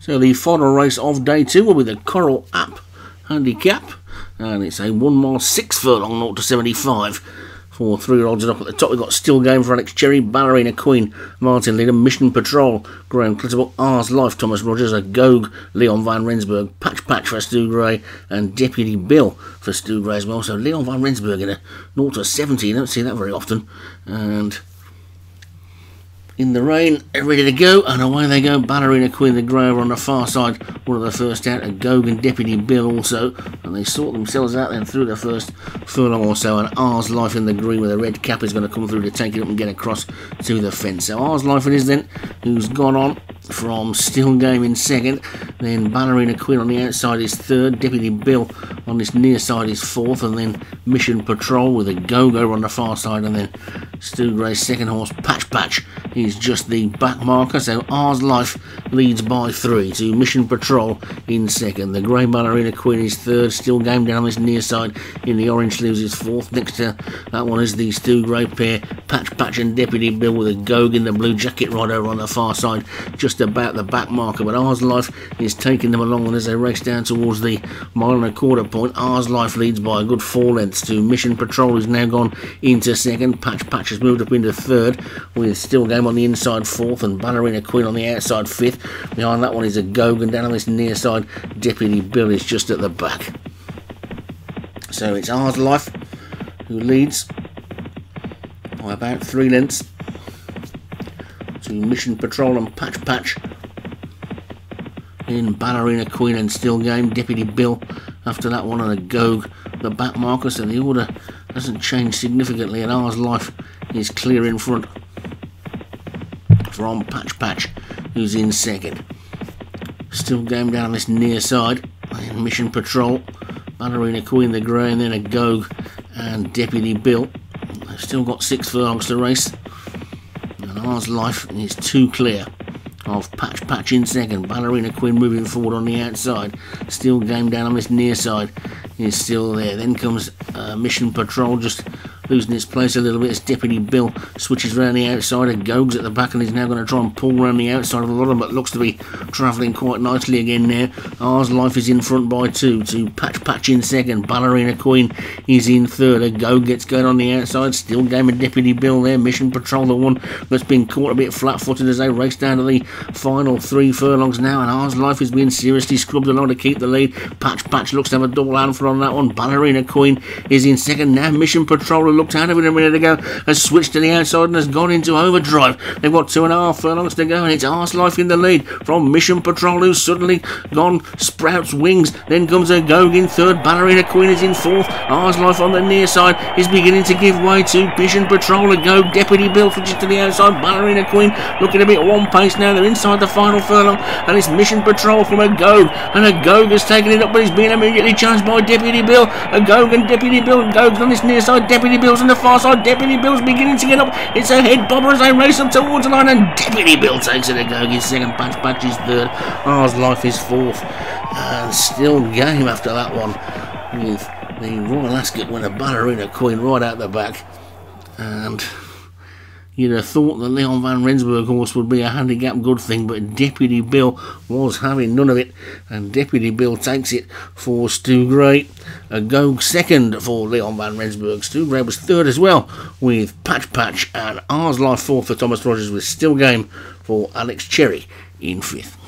So the final race of day two will be the Coral App Handicap, and it's a one mile six furlong, 0 to 75. For three year olds and up at the top, we've got Still Game for Alex Cherry, Ballerina Queen, Martin Leader, Mission Patrol, Graham Clitterbuck, R's Life, Thomas Rogers, a Gogue, Leon Van Rensburg, Patch Patch for Stu Gray, and Deputy Bill for Stu Gray as well. So Leon Van Rensburg in a 0 to 70, you don't see that very often. And in the rain, ready to go, and away they go. Ballerina Queen the Grover on the far side, one of the first out, and Gogan Deputy Bill also, and they sort themselves out then through the first furlong or so, and R's Life in the green with a red cap is going to come through to take it up and get across to the fence. So R's Life it is then, who's gone on from Still Game in second, then Ballerina Queen on the outside is third, Deputy Bill on this near side is fourth, and then Mission Patrol with a go-go on the far side, and then Stu Gray's second horse, Patch Patch, is just the back marker, so R's Life leads by three to Mission Patrol in second. The Grey Ballerina Queen is third, Still Game down this near side in the orange sleeves is fourth. Next to that one is the Stu Gray pair, Patch Patch and Deputy Bill with a Gogue in the blue jacket right over on the far side, just about the back marker, but R's Life is taking them along, and as they race down towards the mile and a quarter point, R's Life leads by a good four lengths to Mission Patrol, who's now gone into second. Patch Patch has moved up into third, with Still Game on the inside fourth, and Ballerina Queen on the outside fifth. Behind that one is a Gogue, and down on this near side, Deputy Bill is just at the back. So it's R's Life who leads by about three lengths to Mission Patrol and Patch Patch in Ballerina Queen and Still Game. Deputy Bill after that one and a Gogue, the back marker, so the order doesn't change significantly, and R's Life is clear in front from Patch Patch, who's in second. Still going down this near side, Mission Patrol, Ballerina Queen the Grey, and then a Gogue and Deputy Bill. They've still got six furlongs to race. And R's Life is too clear of Patch Patch in second. Ballerina Queen moving forward on the outside. Still game down on this near side is still there. Then comes uh, Mission Patrol just losing its place a little bit as Deputy Bill switches round the outside and Gogue's at the back and he's now going to try and pull round the outside of the lot but looks to be travelling quite nicely again now. R's Life is in front by two to Patch Patch in second. Ballerina Queen is in third. A Go gets going on the outside. Still game of Deputy Bill there. Mission Patrol the one that's been caught a bit flat footed as they race down to the final three furlongs now and R's Life is being seriously scrubbed along to keep the lead. Patch Patch looks to have a double handful on that one. Ballerina Queen is in second now. Mission Patrol looked out of it a minute ago, has switched to the outside and has gone into overdrive. They've got two and a half furlongs to go, and it's R's Life in the lead from Mission Patrol, who's suddenly gone sprouts wings. Then comes a Gogue in third, Ballerina Queen is in fourth. R's Life on the near side is beginning to give way to Mission Patrol. A go Deputy Bill just to the outside. Ballerina Queen looking a bit one pace now. They're inside the final furlong, and it's Mission Patrol from a Gogue, and a Gogue has taken it up, but he's being immediately challenged by Deputy Bill. A Gogue and Deputy Bill. Gogue's on this near side. Deputy Bill's on the far side. Deputy Bill's beginning to get up. It's a head bobber as they race up towards the line, and Deputy Bill takes it a go. Second punch. patch is third. R's Life is fourth. And still game after that one with the Royal Ascot winner Ballerina Queen right out the back. And You'd have thought the Leon Van Rensburg horse would be a handicap good thing, but Deputy Bill was having none of it, and Deputy Bill takes it for Stu Gray. A go second for Leon Van Rensburg. Stu Gray was third as well, with Patch Patch, and R's Life fourth for Thomas Rogers, with Still Game for Alex Cherry in fifth.